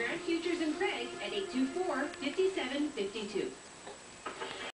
Grand Futures and Craig at 824-5752.